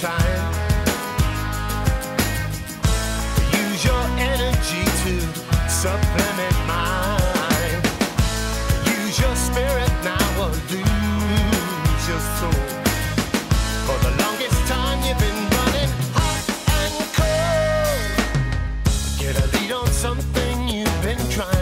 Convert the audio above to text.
time. Use your energy to supplement mine. Use your spirit now or lose your soul. For the longest time you've been running hot and cold. Get a lead on something you've been trying.